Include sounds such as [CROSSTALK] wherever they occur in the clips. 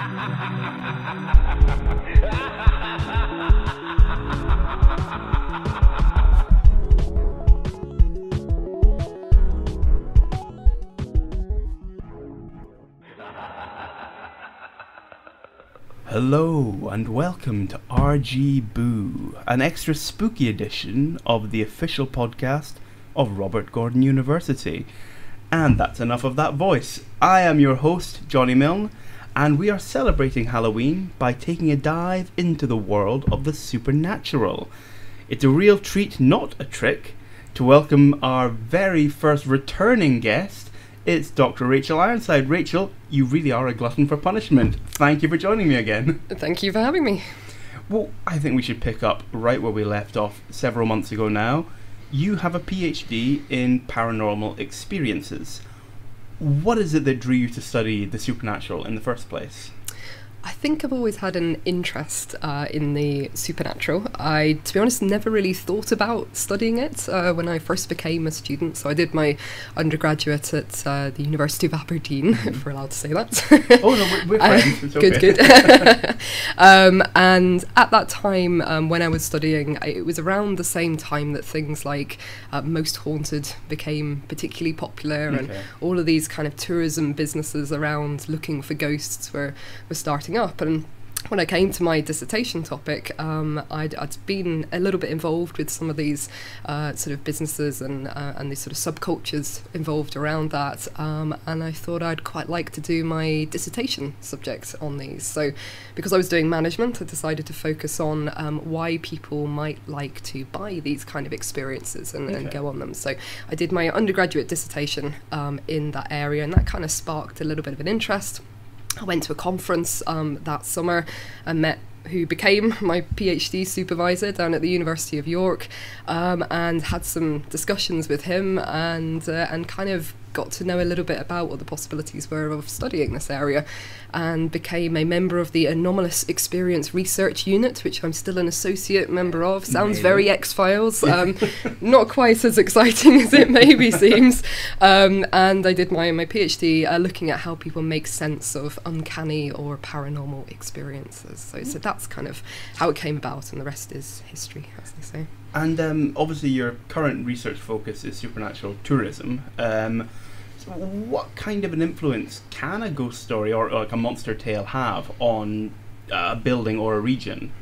Hello and welcome to RG Boo, an extra spooky edition of the official podcast of Robert Gordon University. And that's enough of that voice. I am your host, Johnny Milne, and we are celebrating Halloween by taking a dive into the world of the supernatural. It's a real treat, not a trick, to welcome our very first returning guest. It's Dr. Rachael Ironside. Rachael, you really are a glutton for punishment. Thank you for joining me again. Thank you for having me. Well, I think we should pick up right where we left off several months ago now. You have a PhD in paranormal experiences. What is it that drew you to study the supernatural in the first place? I think I've always had an interest uh, in the supernatural. I, to be honest, never really thought about studying it uh, when I first became a student. So I did my undergraduate at uh, the University of Aberdeen, [LAUGHS] if we're allowed to say that. Oh no, we're, we're [LAUGHS] Uh, friends. It's good, okay. good. [LAUGHS] um, and at that time, um, when I was studying, I- it was around the same time that things like uh, Most Haunted became particularly popular, and all of these kind of tourism businesses around looking for ghosts were, were starting up. And when I came to my dissertation topic, um, I'd, I'd been a little bit involved with some of these uh, sort of businesses and uh, and these sort of subcultures involved around that, um, and I thought I'd quite like to do my dissertation subject on these. So, because I was doing management, I decided to focus on um, why people might like to buy these kind of experiences and, and go on them. So, I did my undergraduate dissertation um, in that area, and that kind of sparked a little bit of an interest. I went to a conference um, that summer and met who became my PhD supervisor down at the University of York, um, and had some discussions with him, and uh, and kind of got to know a little bit about what the possibilities were of studying this area, and became a member of the Anomalous Experience Research Unit, which I'm still an associate member of. Sounds very X Files, [LAUGHS] um, not quite as exciting as it maybe [LAUGHS] seems. Um, and I did my my PhD uh, looking at how people make sense of uncanny or paranormal experiences. So, so that's kind of how it came about, and the rest is history, as they say. And um, obviously, your current research focus is supernatural tourism. Um, so what kind of an influence can a ghost story or, like a monster tale have on a building or a region?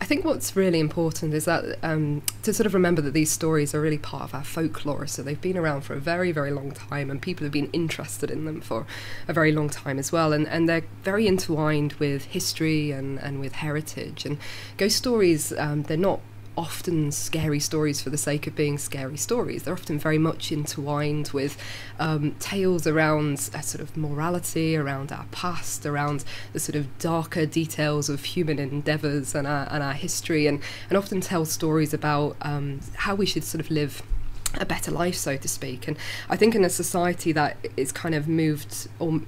I think what's really important is that um, to sort of remember that these stories are really part of our folklore. So they've been around for a very, very long time, and people have been interested in them for a very long time as well. And, and they're very intertwined with history and, and with heritage. And ghost stories, um, they're not often scary stories for the sake of being scary stories. They're often very much intertwined with um, tales around a sort of morality, around our past, around the sort of darker details of human endeavours and our, and our history, and, and often tell stories about um, how we should sort of live a better life, so to speak. And I think in a society that is kind of moved or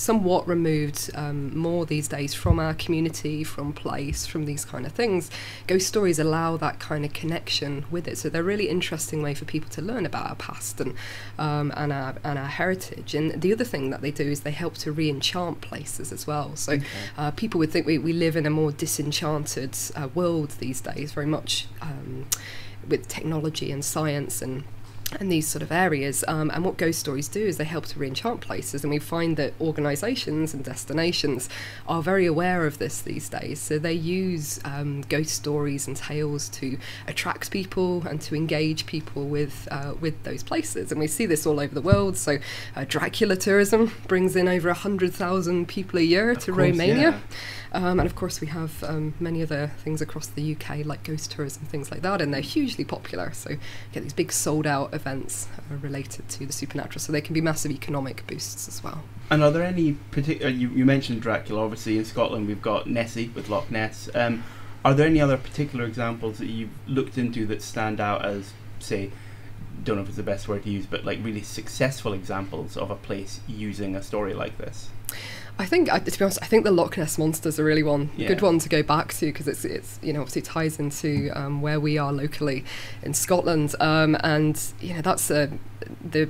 somewhat removed um, more these days from our community, from place, from these kind of things, ghost stories allow that kind of connection with it. So they're a really interesting way for people to learn about our past and um, and our and our heritage. And the other thing that they do is they help to re-enchant places as well. So uh, people would think we, we live in a more disenchanted uh, world these days, very much um, with technology and science and and these sort of areas. Um, and what ghost stories do is they help to re-enchant places, and we find that organisations and destinations are very aware of this these days. So they use um, ghost stories and tales to attract people and to engage people with uh, with those places. And we see this all over the world. So uh, Dracula tourism brings in over hundred thousand people a year to course, Romania. yeah. Um, and of course, we have um, many other things across the UK, like ghost tourism, things like that, and they're hugely popular. So, you get these big sold out events uh, related to the supernatural, so they can be massive economic boosts as well. And are there any particular? You, you mentioned Dracula. Obviously, in Scotland, we've got Nessie with Loch Ness. Um, are there any other particular examples that you've looked into that stand out as, say, don't know if it's the best word to use, but like really successful examples of a place using a story like this? I think, I- to be honest, I think the Loch Ness monster's a really one Yeah. good one to go back to because it's it's you know obviously ties into um, where we are locally in Scotland, um, and you know that's a the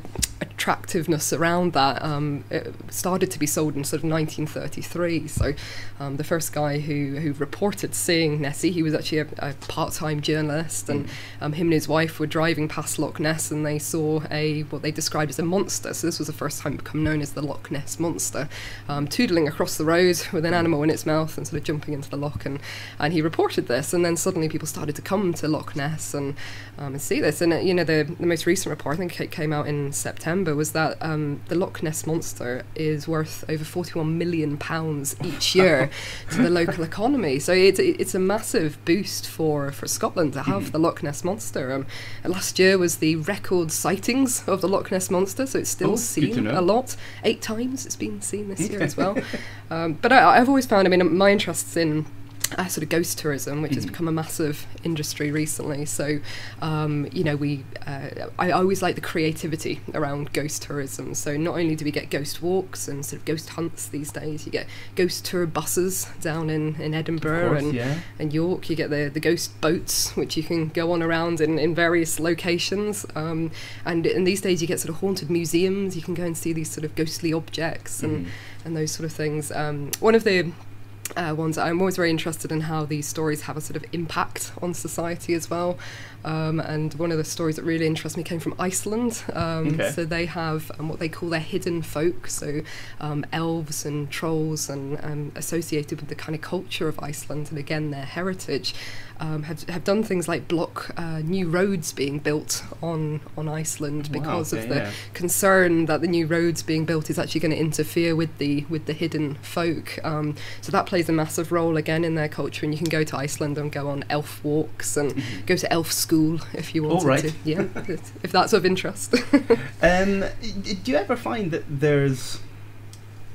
attractiveness around that um, it started to be sold in sort of 1933. So um, the first guy who, who reported seeing Nessie, he was actually a, a part-time journalist, and Mm. um, him and his wife were driving past Loch Ness, and they saw a what they described as a monster. So this was the first time it become known as the Loch Ness monster, um, toodling across the road with an animal in its mouth and sort of jumping into the loch. And, and he reported this, and then suddenly people started to come to Loch Ness and um, and see this. And uh, you know the the most recent report, I think it came out in September, was that um, the Loch Ness monster is worth over 41 million pounds each [LAUGHS] year to the local economy. So it's it's a massive boost for for Scotland to have Mhm. the Loch Ness monster. Um, last year was the record sightings of the Loch Ness monster, so it's still Oh, seen a lot. Eight times it's been seen this year as well. [LAUGHS] Um, but I, I've always found, I mean, my interests in uh, sort of ghost tourism, which has Mhm. become a massive industry recently. So, um, you know, we uh, I always like the creativity around ghost tourism. So not only do we get ghost walks and sort of ghost hunts these days, you get ghost tour buses down in, in Edinburgh course, and yeah. and York. You get the, the ghost boats, which you can go on around in, in various locations. Um, and in these days, you get sort of haunted museums. You can go and see these sort of ghostly objects and, Mhm. and those sort of things. Um, one of the uh, ones I'm always very interested in how these stories have a sort of impact on society as well. Um, and one of the stories that really interests me came from Iceland. Um, Okay. So they have um, what they call their hidden folk, so um, elves and trolls, and um, associated with the kind of culture of Iceland and again their heritage. Um, have, have done things like block uh, new roads being built on on Iceland Wow, because okay, of the yeah. concern that the new roads being built is actually going to interfere with the with the hidden folk. Um, so that plays a massive role again in their culture, and you can go to Iceland and go on elf walks and Mhm. go to elf school if you wanted right. to. Yeah, [LAUGHS] if- if that's of interest. [LAUGHS] Um, do you ever find that there's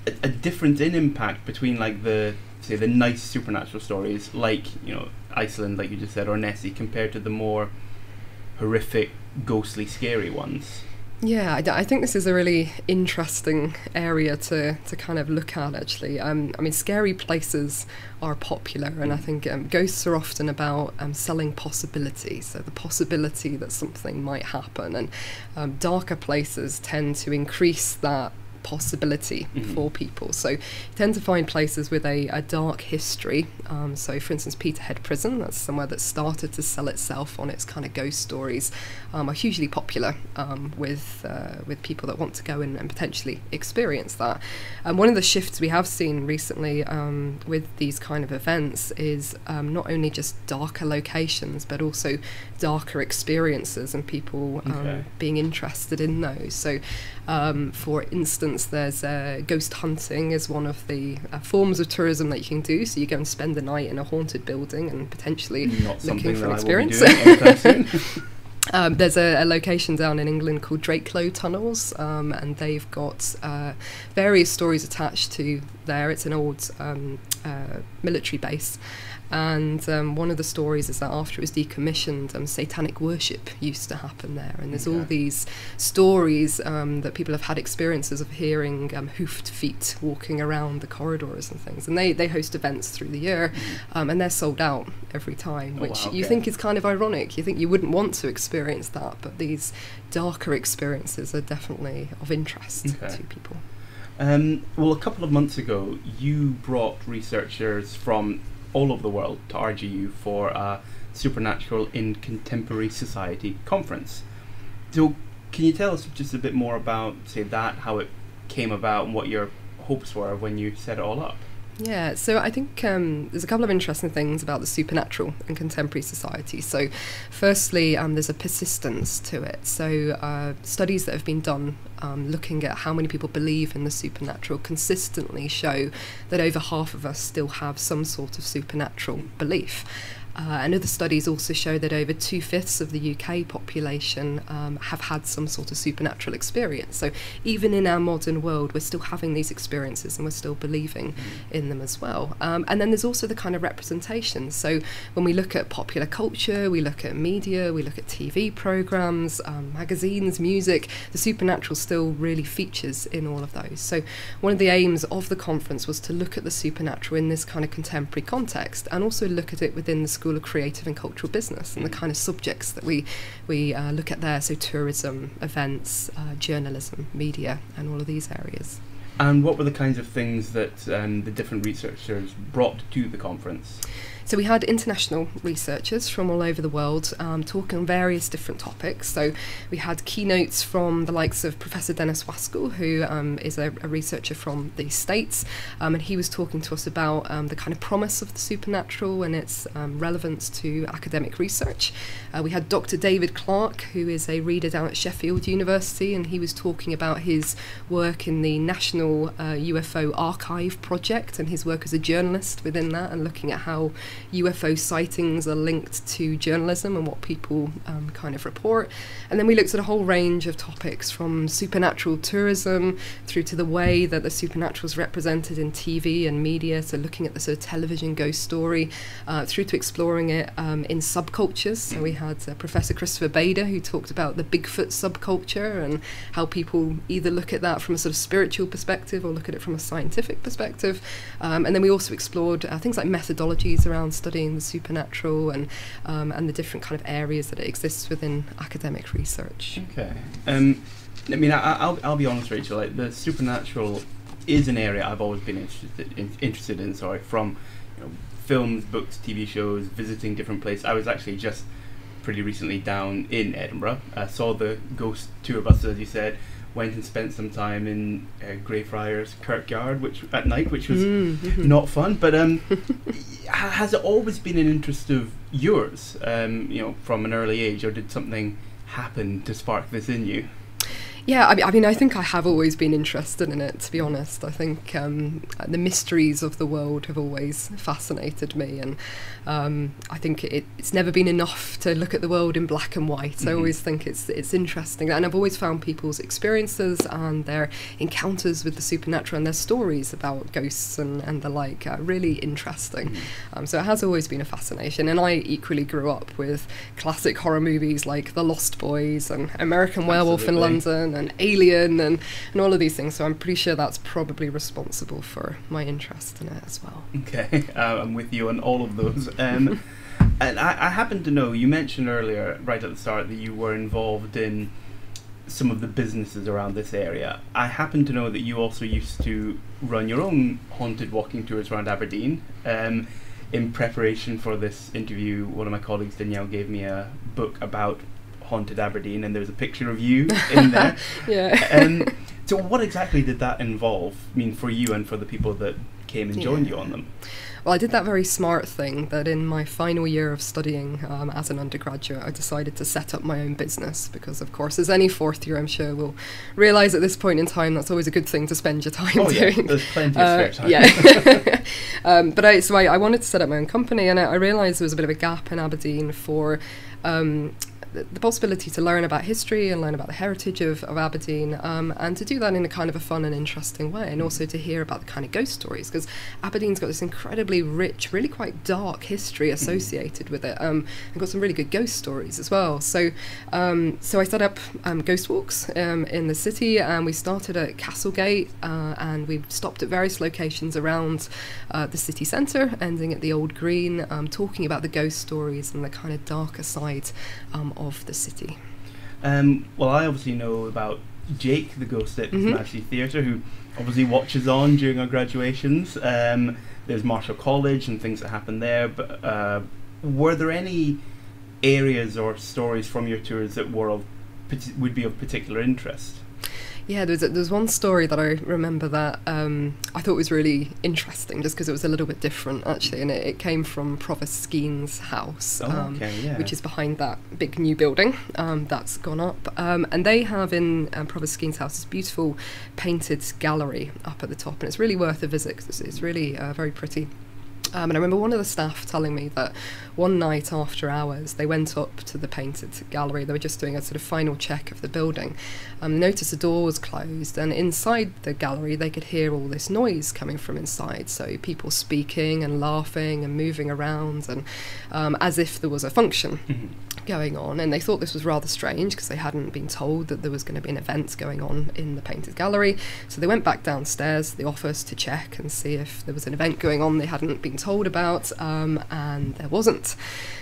a, a difference in impact between like the say the nice supernatural stories, like you know Iceland, like you just said, or Nessie, compared to the more horrific, ghostly, scary ones? Yeah, I think this is a really interesting area to, to kind of look at actually. Um, I mean, scary places are popular, and I think um, ghosts are often about um, selling possibility. So, the possibility that something might happen, and um, darker places tend to increase that possibility Mhm. for people. So, you tend to find places with a, a dark history. Um, so, for instance, Peterhead Prison, that's somewhere that started to sell itself on its kind of ghost stories, um, are hugely popular um, with uh, with people that want to go and, and potentially experience that. And one of the shifts we have seen recently um, with these kind of events is um, not only just darker locations, but also darker experiences and people um, Okay. being interested in those. So, um, for instance, there's uh, ghost hunting is one of the uh, forms of tourism that you can do. So you go and spend the night in a haunted building and potentially Not something for an I will be experience. doing anytime soon. [LAUGHS] Um, there's a, a location down in England called Drakelow Tunnels, um, and they've got uh, various stories attached to there. It's an old um, uh, military base. And um, one of the stories is that after it was decommissioned, um, satanic worship used to happen there. And there's all these stories um, that people have had experiences of hearing um, hoofed feet walking around the corridors and things. And they, they host events through the year, um, and they're sold out every time, Oh, which wow, you think is kind of ironic. You think you wouldn't want to experience that, but these darker experiences are definitely of interest Okay. to people. Um, well, a couple of months ago, you brought researchers from all over the world to RGU for a Supernatural in Contemporary Society conference. So, can you tell us just a bit more about, say, that, how it came about, and what your hopes were when you set it all up? Yeah, so I think um, there's a couple of interesting things about the supernatural in contemporary society. So, firstly, um, there's a persistence to it. So, uh, studies that have been done um, looking at how many people believe in the supernatural consistently show that over half of us still have some sort of supernatural belief. Uh, and other studies also show that over two fifths of the UK population um, have had some sort of supernatural experience. So even in our modern world, we're still having these experiences and we're still believing in them as well. Um, and then there's also the kind of representation. So when we look at popular culture, we look at media, we look at TV programs, um, magazines, music, the supernatural still really features in all of those. So one of the aims of the conference was to look at the supernatural in this kind of contemporary context and also look at it within the School of Creative and Cultural Business, and the Mm. kind of subjects that we we uh, look at there. So tourism, events, uh, journalism, media, and all of these areas. And what were the kinds of things that um, the different researchers brought to the conference? So we had international researchers from all over the world um, talking on various different topics. So we had keynotes from the likes of Professor Dennis Waskul, who um, is a, a researcher from the States, um, and he was talking to us about um, the kind of promise of the supernatural and its um, relevance to academic research. Uh, we had Dr. David Clarke, who is a reader down at Sheffield University, and he was talking about his work in the National uh, UFO Archive Project and his work as a journalist within that, and looking at how UFO sightings are linked to journalism and what people um, kind of report. And then we looked at a whole range of topics from supernatural tourism through to the way that the supernatural is represented in TV and media, so looking at the sort of television ghost story, uh, through to exploring it um, in subcultures. So we had uh, Professor Christopher Bader who talked about the Bigfoot subculture and how people either look at that from a sort of spiritual perspective or look at it from a scientific perspective. Um, and then we also explored uh, things like methodologies around studying the supernatural and um, and the different kind of areas that it exists within academic research. Okay. Um, I mean, I, I'll, I'll be honest, Rachael. Like the supernatural is an area I've always been interested in, interested in. Sorry, from you know, films, books, TV shows, visiting different places. I was actually just pretty recently down in Edinburgh. I saw the ghost tour buses, as you said. Went and spent some time in uh, Greyfriars Kirkyard, which at night, which was Mm, mhm. not fun. But um, [LAUGHS] has it always been an interest of yours? Um, you know, from an early age, or did something happen to spark this in you? Yeah, I mean, I mean, I think I have always been interested in it. To be honest, I think um, the mysteries of the world have always fascinated me, and um, I think it, it's never been enough to look at the world in black and white. I Mhm. always think it's it's interesting, and I've always found people's experiences and their encounters with the supernatural and their stories about ghosts and, and the like uh, really interesting. Um, so it has always been a fascination, and I equally grew up with classic horror movies like The Lost Boys and American Werewolf in London and Alien and, and all of these things. So I'm pretty sure that's probably responsible for my interest in it as well. Okay, [LAUGHS] uh, I'm with you on all of those. [LAUGHS] Um, and I, I happen to know you mentioned earlier, right at the start, that you were involved in some of the businesses around this area. I happen to know that you also used to run your own haunted walking tours around Aberdeen. Um, in preparation for this interview, one of my colleagues, Danielle, gave me a book about haunted Aberdeen, and there's a picture of you in there. [LAUGHS] Yeah. um, so, what exactly did that involve? I mean, for you and for the people that came and joined you on them. Well, I did that very smart thing that in my final year of studying um, as an undergraduate, I decided to set up my own business because, of course, as any fourth year, I'm sure will realise at this point in time, that's always a good thing to spend your time Oh yeah, doing. there's plenty of Uh, spare time. yeah. [LAUGHS] [LAUGHS] um, but I, so I, I wanted to set up my own company, and I, I realised there was a bit of a gap in Aberdeen for um, the, the possibility to learn about history and learn about the heritage of, of Aberdeen, um, and to do that in a kind of a fun and interesting way, and also to hear about the kind of ghost stories, because Aberdeen's got this incredibly rich, really quite dark history associated with it, um, and got some really good ghost stories as well. So, um, so I set up um, ghost walks um, in the city, and we started at Castlegate, uh, and we stopped at various locations around uh, the city centre, ending at the Old Green, um, talking about the ghost stories and the kind of darker side um, of the city. Um, well, I obviously know about Jake, the ghost at Mhm. Massey Theatre, who obviously watches on during our graduations. Um, there's Marischal College and things that happen there. But uh, were there any areas or stories from your tours that were of would be of particular interest? Yeah, there's there's one story that I remember that um, I thought was really interesting, just because it was a little bit different actually, and it, it came from Provost Skene's house. Oh, um, okay, yeah. which is behind that big new building um, that's gone up. Um, and they have in um, Provost Skene's house this beautiful painted gallery up at the top, and it's really worth a visit it's, it's really uh, very pretty. Um, and I remember one of the staff telling me that one night after hours, they went up to the painted gallery. They were just doing a sort of final check of the building. Um, they noticed the door was closed, and inside the gallery, they could hear all this noise coming from inside. So people speaking and laughing and moving around, and um, as if there was a function [LAUGHS] Mhm. going on and they thought this was rather strange because they hadn't been told that there was going to be an event going on in the painted gallery so they went back downstairs to the office to check and see if there was an event going on they hadn't been been told about, um, and there wasn't.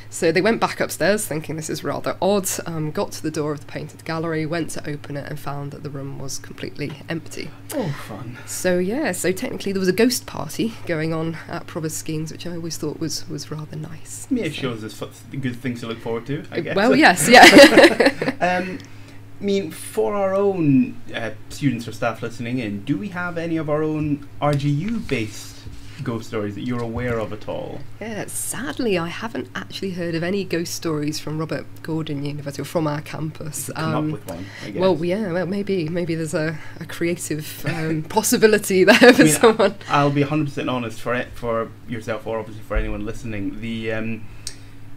So they went back upstairs thinking this is rather odd, um, got to the door of the painted gallery, went to open it, and found that the room was completely empty. Oh, fun. So, yeah, so technically there was a ghost party going on at Provost Skene's, which I always thought was, was rather nice. Mean, it us f- good things to look forward to, I guess. Well, yes, yeah. [LAUGHS] um, I mean, for our own uh, students or staff listening in, do we have any of our own RGU based ghost stories that you're aware of at all? yeah. Sadly, I haven't actually heard of any ghost stories from Robert Gordon University or from our campus. Come Um, up with one, I guess. well, yeah, well, maybe maybe there's a, a creative um, [LAUGHS] possibility there for I mean, someone. I'll be 100% honest for it, for yourself or obviously for anyone listening. The um,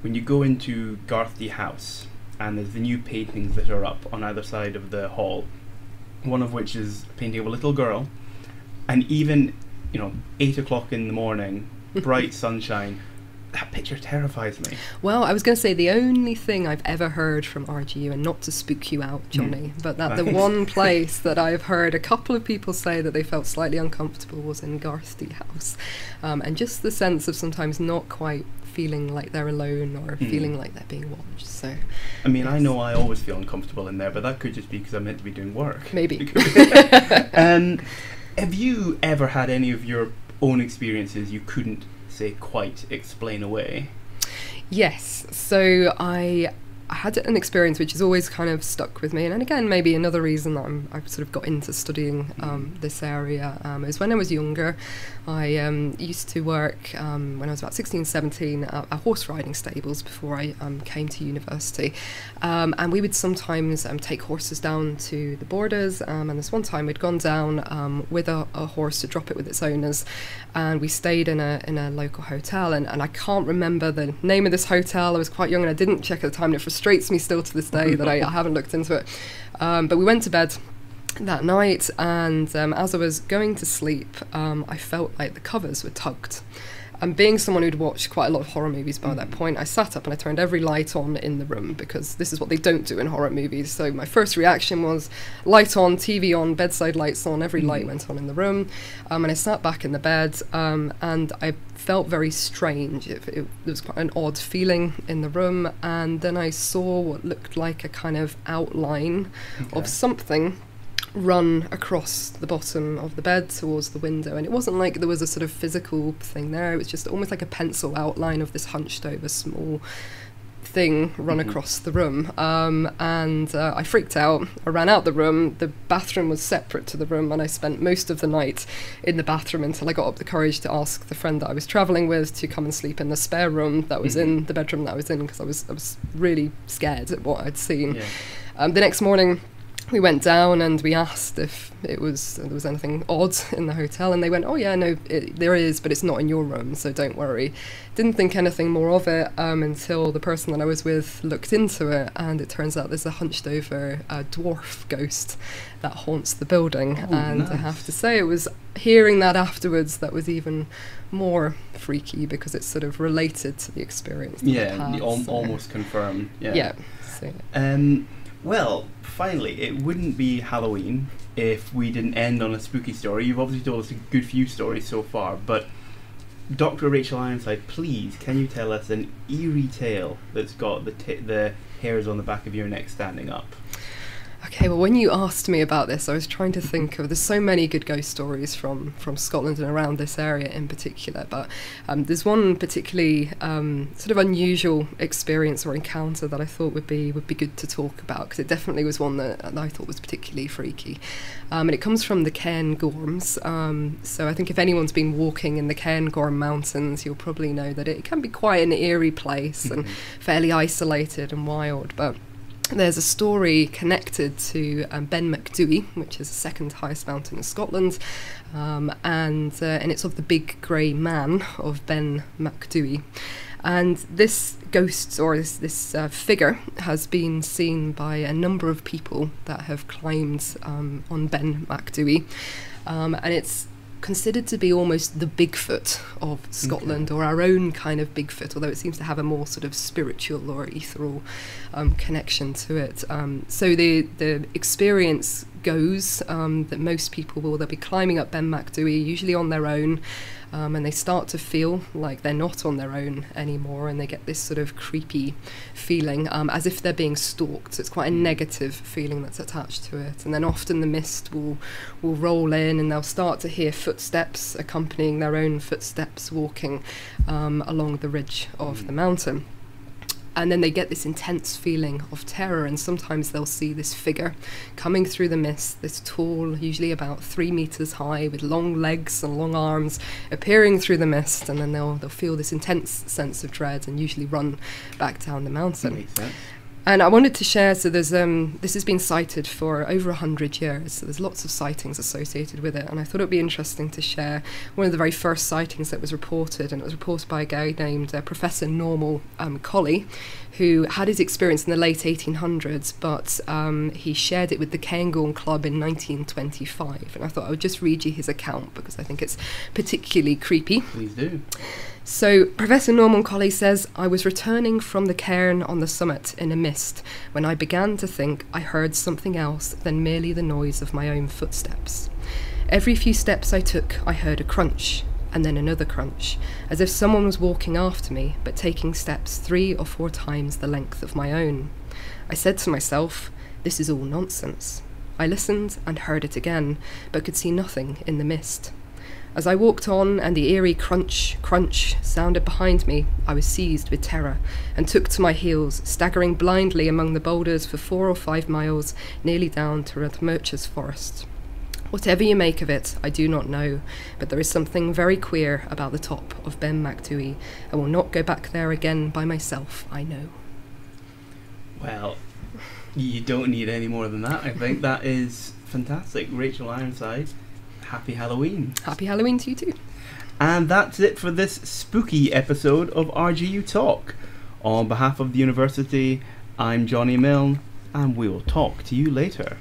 when you go into Garthdee House and there's the new paintings that are up on either side of the hall, one of which is a painting of a little girl, and even you know eight o'clock in the morning, bright [LAUGHS] sunshine. That picture terrifies me. Well, I was going to say the only thing I've ever heard from RGU, and not to spook you out, Johnny, but that the one [LAUGHS] place that I've heard a couple of people say that they felt slightly uncomfortable was in Garthdee House. Um, and just the sense of sometimes not quite feeling like they're alone or Hmm. feeling like they're being watched. So I mean, I know I always feel uncomfortable in there, but that could just be because I'm meant to be doing work. maybe. It [LAUGHS] could be. um, have you ever had any of your own experiences you couldn't say quite explain away? Yes. So I I had an experience which has always kind of stuck with me, and again, maybe another reason that I'm, I've sort of got into studying um, this area um, is when I was younger, I um, used to work um, when I was about 16, 17 at, at horse riding stables before I um, came to university, um, and we would sometimes um, take horses down to the borders. Um, and this one time we'd gone down um, with a, a horse to drop it with its owners, and we stayed in a in a local hotel. And, and I can't remember the name of this hotel. I was quite young and I didn't check at the time. And it frustrates me still to this day that I, I [LAUGHS] haven't looked into it. Um, but we went to bed that night, and um, as I was going to sleep, um, I felt like the covers were tugged. And being someone who'd watched quite a lot of horror movies by that Mm. point, I sat up and I turned every light on in the room because this is what they don't do in horror movies. So my first reaction was light on, TV on, bedside lights on, every light Mm. went on in the room. Um, and I sat back in the bed um, and I felt very strange. It, it, there was quite an odd feeling in the room. And then I saw what looked like a kind of outline Okay. of something run across the bottom of the bed towards the window and it wasn't like there was a sort of physical thing there it was just almost like a pencil outline of this hunched over small thing run Mhm. across the room um, and uh, I freaked out I ran out the room the bathroom was separate to the room and I spent most of the night in the bathroom until I got up the courage to ask the friend that I was travelling with to come and sleep in the spare room that was Mhm. in the bedroom that I was in because I was, I was really scared at what I'd seen Yeah. um, the next morning, we went down and we asked if it was there was anything odd in the hotel, and they went, "Oh yeah, no, it, there is, but it's not in your room, so don't worry." Didn't think anything more of it um, until the person that I was with looked into it, and it turns out there's a hunched over uh, dwarf ghost that haunts the building. Oh, and I have to say, it was hearing that afterwards that was even more freaky because it's sort of related to the experience. Yeah, the al- almost confirmed. Yeah. Yeah. so- Um, well, finally, it wouldn't be Halloween if we didn't end on a spooky story. You've obviously told us a good few stories so far, but Dr. Rachael Ironside, please, can you tell us an eerie tale that's got the the hairs on the back of your neck standing up? Okay, well, when you asked me about this, I was trying to think of. There's so many good ghost stories from from Scotland and around this area in particular, but um, there's one particularly um, sort of unusual experience or encounter that I thought would be would be good to talk about because it definitely was one that, that I thought was particularly freaky, um, and it comes from the Cairngorms. Um, so I think if anyone's been walking in the Cairngorm Mountains, you'll probably know that it can be quite an eerie place and Mhm. fairly isolated and wild, but there's a story connected to um, Ben Macdui, which is the second highest mountain in Scotland, um, and uh, and it's of the big grey man of Ben Macdui. And this ghost or this, this uh, figure has been seen by a number of people that have climbed um, on Ben Macdui. Um, and it's considered to be almost the Bigfoot of Scotland, or our own kind of Bigfoot, although it seems to have a more sort of spiritual or ethereal um, connection to it. Um, so the the experience goes um, that most people will they'll be climbing up Ben Macdui, usually on their own um, and they start to feel like they're not on their own anymore, and they get this sort of creepy feeling um, as if they're being stalked. So it's quite a mm. negative feeling that's attached to it. And then often the mist will will roll in, and they'll start to hear footsteps accompanying their own footsteps walking um, along the ridge of mm. the mountain and then they get this intense feeling of terror and sometimes they'll see this figure coming through the mist this tall usually about three meters high with long legs and long arms appearing through the mist. And then they'll, they'll feel this intense sense of dread and usually run back down the mountain and I wanted to share. So there's um, this has been cited for over hundred years. So there's lots of sightings associated with it, and I thought it would be interesting to share one of the very first sightings that was reported, and it was reported by a guy named uh, Professor Norman um, Collie, who had his experience in the late 1800s, but um, he shared it with the Cairngorm Club in 1925. And I thought I would just read you his account because I think it's particularly creepy. Please do. So, Professor Norman Collie says, I was returning from the cairn on the summit in a mist when I began to think I heard something else than merely the noise of my own footsteps. Every few steps I took, I heard a crunch, and then another crunch, as if someone was walking after me, but taking steps three or four times the length of my own. I said to myself, This is all nonsense. I listened and heard it again, but could see nothing in the mist. As I walked on and the eerie crunch, crunch sounded behind me, I was seized with terror and took to my heels, staggering blindly among the boulders for four or five miles, nearly down to Rothiemurchus forest. Whatever you make of it, I do not know, but there is something very queer about the top of Ben Macdui. I will not go back there again by myself, I know. Well, you don't need any more than that, I think. that is fantastic. Rachael Ironside happy Halloween. Happy Halloween to you too. And that's it for this spooky episode of RGU Talk. On behalf of the university, I'm Johnny Milne, and we'll talk to you later.